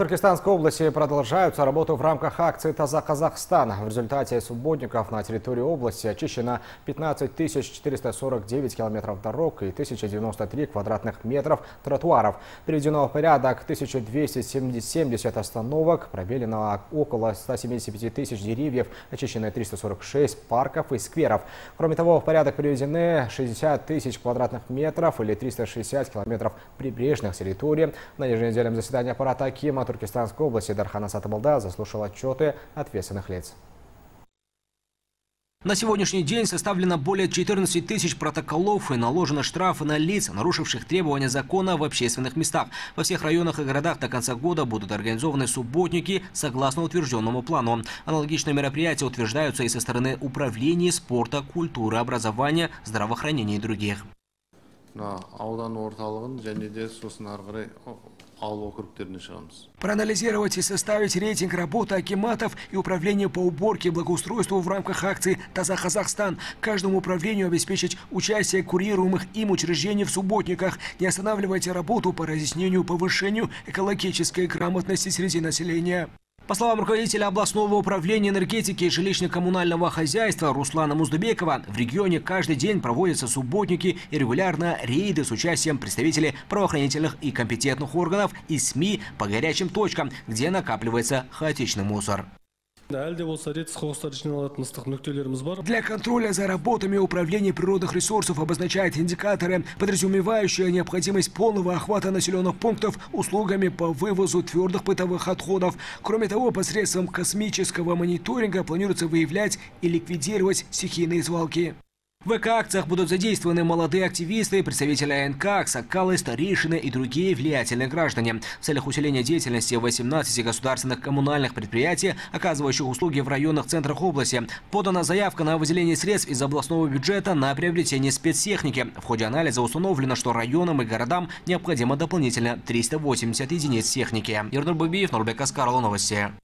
Туркестанской области продолжаются работы в рамках акции «Таза Казахстан». В результате субботников на территории области очищено 15 449 километров дорог и 1093 квадратных метров тротуаров. Приведено в порядок 1270 остановок, пробелено около 175 тысяч деревьев, очищено 346 парков и скверов. Кроме того, в порядок приведены 60 тысяч квадратных метров или 360 километров прибрежных территорий. На еженедельном заседании аппарата Акима Туркестанской области Дархана Сатабалда заслушал отчеты ответственных лиц. На сегодняшний день составлено более 14 тысяч протоколов и наложено штрафы на лиц, нарушивших требования закона в общественных местах. Во всех районах и городах до конца года будут организованы субботники согласно утвержденному плану. Аналогичные мероприятия утверждаются и со стороны управления спорта, культуры, образования, здравоохранения и других. Проанализировать и составить рейтинг работы акиматов и управления по уборке и благоустройству в рамках акции «Таза Казахстан». Каждому управлению обеспечить участие курируемых им учреждений в субботниках. Не останавливайте работу по разъяснению повышению экологической грамотности среди населения. По словам руководителя областного управления энергетики и жилищно-коммунального хозяйства Руслана Муздубекова, в регионе каждый день проводятся субботники и регулярно рейды с участием представителей правоохранительных и компетентных органов и СМИ по горячим точкам, где накапливается хаотичный мусор. Для контроля за работами управления природных ресурсов обозначает индикаторы, подразумевающие необходимость полного охвата населенных пунктов услугами по вывозу твердых бытовых отходов. Кроме того, посредством космического мониторинга планируется выявлять и ликвидировать стихийные свалки. В эко-акциях будут задействованы молодые активисты, представители АНК, аксакалы, старейшины и другие влиятельные граждане. В целях усиления деятельности 18 государственных коммунальных предприятий, оказывающих услуги в районных центрах области, подана заявка на выделение средств из областного бюджета на приобретение спецтехники. В ходе анализа установлено, что районам и городам необходимо дополнительно 380 единиц техники. Ернур Бубиев, Нурбек Аскарова, новости.